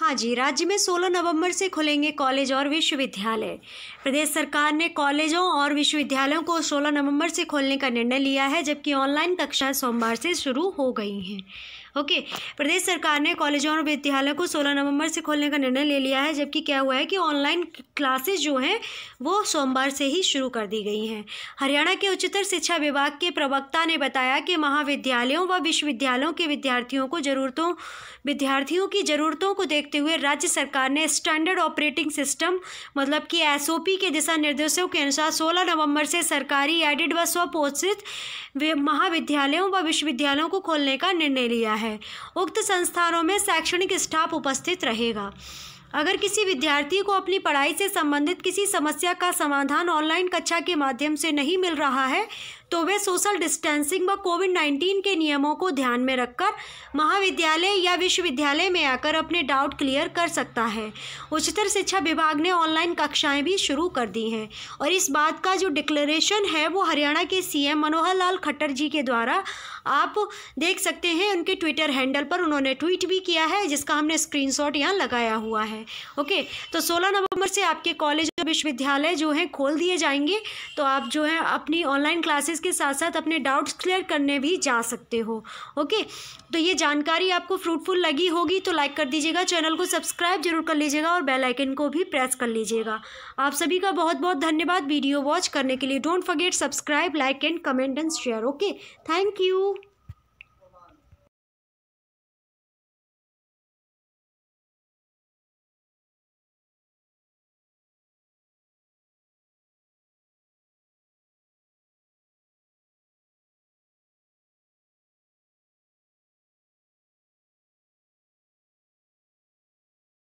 हाँ जी, राज्य में 16 नवंबर से खुलेंगे कॉलेज और विश्वविद्यालय। प्रदेश सरकार ने कॉलेजों और विश्वविद्यालयों को 16 नवंबर से खोलने का निर्णय लिया है, जबकि ऑनलाइन कक्षाएँ सोमवार से शुरू हो गई हैं। ओके, प्रदेश सरकार ने कॉलेजों और विद्यालयों को 16 नवंबर से खोलने का निर्णय ले लिया है, जबकि क्या हुआ है कि ऑनलाइन क्लासेस जो हैं, वो सोमवार से ही शुरू कर दी गई हैं। हरियाणा के उच्चतर शिक्षा विभाग के प्रवक्ता ने बताया कि महाविद्यालयों व विश्वविद्यालयों के विद्यार्थियों को ज़रूरतों, विद्यार्थियों की ज़रूरतों को देखते हुए राज्य सरकार ने स्टैंडर्ड ऑपरेटिंग सिस्टम मतलब कि एसओपी के दिशा निर्देशों के अनुसार सोलह नवंबर से सरकारी एडिड व स्वपोषित महाविद्यालयों व विश्वविद्यालयों को खोलने का निर्णय लिया है। उक्त संस्थानों में शैक्षणिक स्टाफ उपस्थित रहेगा। अगर किसी विद्यार्थी को अपनी पढ़ाई से संबंधित किसी समस्या का समाधान ऑनलाइन कक्षा के माध्यम से नहीं मिल रहा है तो वे सोशल डिस्टेंसिंग व कोविड नाइन्टीन के नियमों को ध्यान में रखकर महाविद्यालय या विश्वविद्यालय में आकर अपने डाउट क्लियर कर सकता है। उच्चतर शिक्षा विभाग ने ऑनलाइन कक्षाएँ भी शुरू कर दी हैं और इस बात का जो डिक्लेरेशन है वो हरियाणा के सीएम मनोहर लाल खट्टर जी के द्वारा आप देख सकते हैं उनके ट्विटर हैंडल पर उन्होंने ट्वीट भी किया है, जिसका हमने स्क्रीनशॉट यहाँ लगाया हुआ है। ओके तो 16 नवंबर से आपके कॉलेज और विश्वविद्यालय जो हैं खोल दिए जाएँगे तो आप जो है अपनी ऑनलाइन क्लासेस के साथ साथ अपने डाउट्स क्लियर करने भी जा सकते हो। ओके तो ये जानकारी आपको फ्रूटफुल लगी होगी तो लाइक कर दीजिएगा चैनल को सब्सक्राइब ज़रूर कर लीजिएगा और बेल आइकन को भी प्रेस कर लीजिएगा। आप सभी का बहुत बहुत धन्यवाद वीडियो वॉच करने के लिए। Don't forget subscribe like and comment and share okay thank you